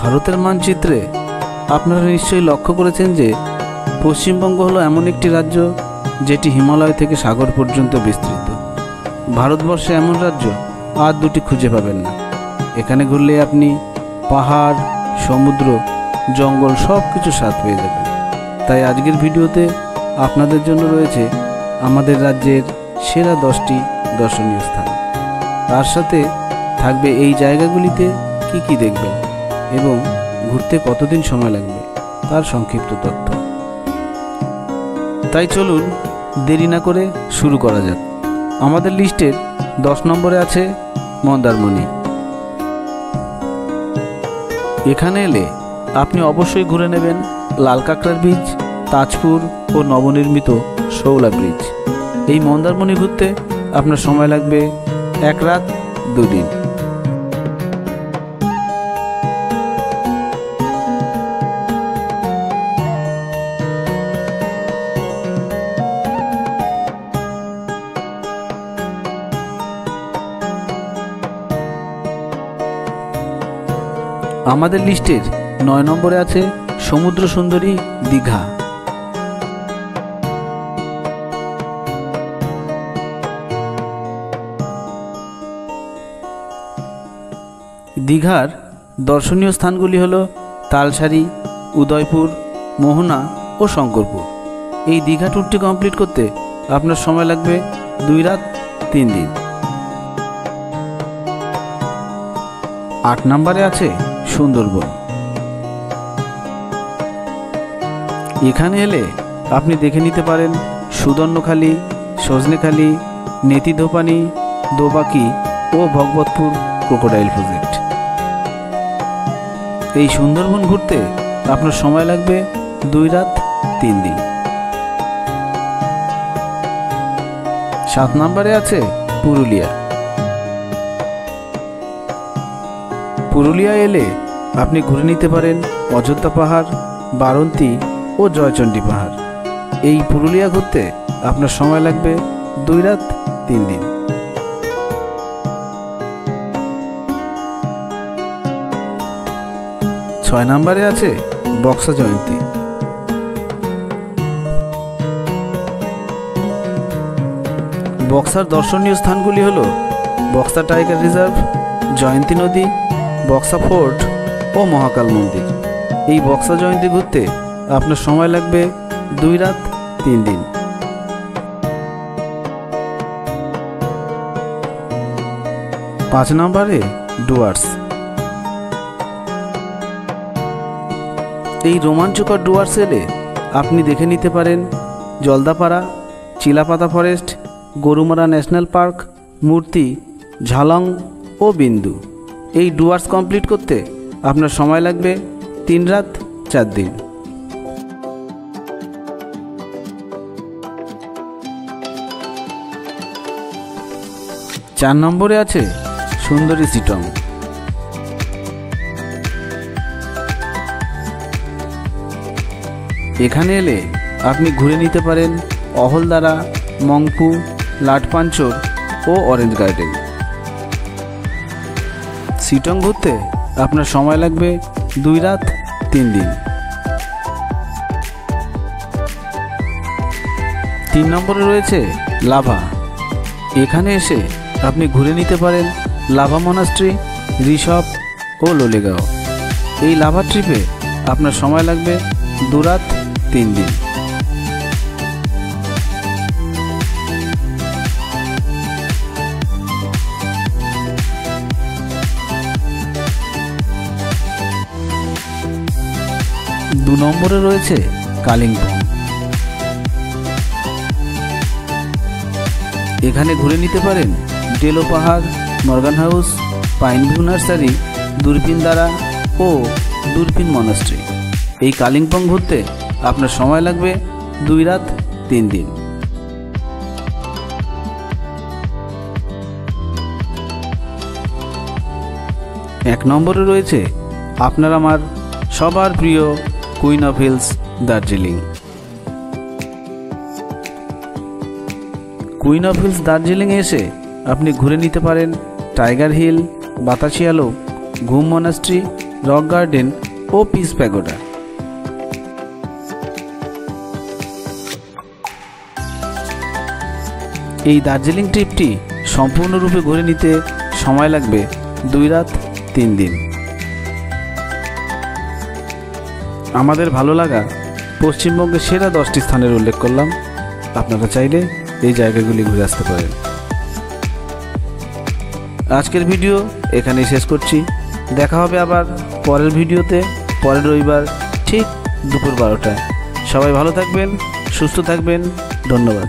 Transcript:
ভারতের মানচিত্রে আপনারা নিশ্চয়ই লক্ষ্য করেছেন যে পশ্চিমবঙ্গ হলো এমন একটি রাজ্য যেটি হিমালয় থেকে সাগর পর্যন্ত বিস্তৃত। ভারতবর্ষে এমন রাজ্য আর দুটি খুঁজে পাবেন না। এখানে ঘুরলে আপনি পাহাড়, সমুদ্র, জঙ্গল সব কিছু স্বাদ পেয়ে যাবেন। তাই আজকের ভিডিওতে আপনাদের জন্য রয়েছে আমাদের রাজ্যের সেরা দশটি দর্শনীয় স্থান। তার সাথে থাকবে এই জায়গাগুলিতে কি কি দেখবেন? এবং ঘুরতে কতদিন সময় লাগবে তার সংক্ষিপ্ত তথ্য। তাই চলুন দেরি না করে শুরু করা যাক। আমাদের লিস্টের দশ নম্বরে আছে মন্দারমণি। এখানে এলে আপনি অবশ্যই ঘুরে নেবেন লাল কাঁকড়ার বীজ তাজপুর ও নবনির্মিত শৌলা ব্রিজ। এই মন্দারমণি ঘুরতে আপনার সময় লাগবে এক রাত দুদিন। আমাদের লিস্টের নয় নম্বরে আছে সমুদ্র সুন্দরী দীঘা। দীঘার দর্শনীয় স্থানগুলি হল তালসারি উদয়পুর, মোহনা ও শঙ্করপুর। এই দীঘা ট্যুরটি কমপ্লিট করতে আপনার সময় লাগবে দুই রাত, তিন দিন। আট নম্বরে আছে সুন্দরবন। এখানে এলে আপনি দেখে নিতে পারেন সুদর্ণখালী, সজনেখালী, নেতিধোপানি, দোবাকি ও ভগবতপুর ক্রোকোডাইল প্রজেক্ট। এই সুন্দরবন ঘুরতে আপনার সময় লাগবে দুই রাত, তিন দিন। সাত নম্বরে আছে পুরুলিয়া। পুরুলিয়া এলে আপনি ঘুরে নিতে পারেন অযোধ্যা পাহাড়, বারন্তি ও জয়চণ্ডী পাহাড়। এই পুরুলিয়া ঘুরতে আপনার সময় লাগবে দুই রাত, তিন দিন। ছয় নম্বরে আছে বক্সা জয়ন্তী। বক্সার দর্শনীয় স্থানগুলি হল বক্সা টাইগার রিজার্ভ, জয়ন্তী নদী, বক্সা ফোর্ট ও মহাকাল মন্দির। এই বক্সা জয়ন্তী ঘুরতে আপনার সময় লাগবে দুই রাত, তিন দিন। পাঁচ নম্বরে ডুয়ার্স। এই রোমাঞ্চকর ডুয়ার্স এলে আপনি দেখে নিতে পারেন Jaldapara, Chilapata forest, Gorumara national park, Murti, Jhalong ও বিন্দু। এই ডুয়ার্স কমপ্লিট করতে আপনার সময় লাগবে তিন রাত, চার দিন। চার নম্বরে আছে সুন্দরী সিটং। এখানে এলে আপনি ঘুরে নিতে পারেন অহলদারা, মংপু, লাটপাঞ্চর ও অরেঞ্জ গার্ডেন। সিটং ঘুরতে আপনার সময় লাগবে দুই রাত, তিন দিন। তিন নম্বরে রয়েছে লাভা। এখানে এসে আপনি ঘুরে নিতে পারেন লাভা মনাস্ট্রি ঋষভ ও লোলেগাঁও। এই লাভা ট্রিপে আপনার সময় লাগবে দু রাত, তিন দিন। দু নম্বরে রয়েছে কালিম্পং। এখানে ঘুরে নিতে পারেন ডেলো পাহাড় Morgan house, pine view nursery, Durpin Dara ও দূরবীন মনাস্ট্রি। এই কালিম্পং ঘুরতে আপনার সময় লাগবে দুই রাত, তিন দিন। এক নম্বরে রয়েছে আপনার আমার সবার প্রিয় queen of hills, Darjeeling. Queen of hills দার্জিলিংয়ে এসে আপনি ঘুরে নিতে পারেন Tiger Hill Batasia Loop Ghum monastery, rock garden ও পিস প্যাগোডা। এই দার্জিলিং ট্রিপটি সম্পূর্ণরূপে ঘুরে নিতে সময় লাগবে দুই রাত, তিন দিন। আমাদের ভালো লাগা, পশ্চিমবঙ্গের সেরা দশটি স্থানের উল্লেখ করলাম। আপনারা চাইলে এই জায়গাগুলি ঘুরে আসতে পারেন। আজকের ভিডিও এখানেই শেষ করছি। দেখা হবে আবার পরের ভিডিওতে, পরের রবিবার ঠিক দুপুর বারোটায়। সবাই ভালো থাকবেন, সুস্থ থাকবেন, ধন্যবাদ।